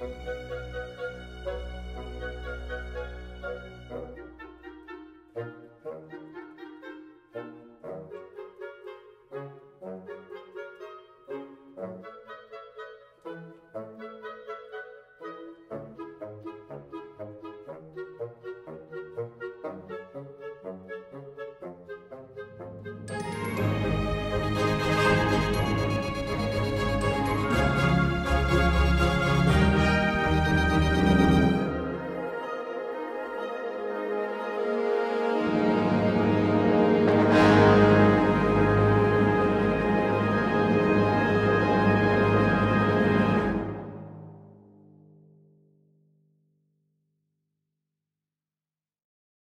Música